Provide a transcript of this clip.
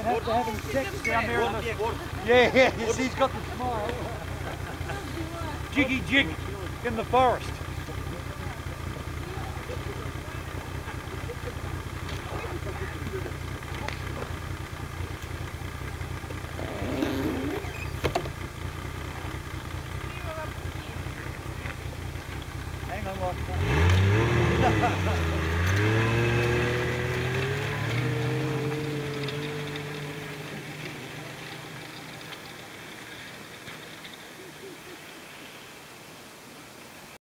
Yeah, yeah, yes, he's got the smile. Jiggy jig in the forest. Hang on, like.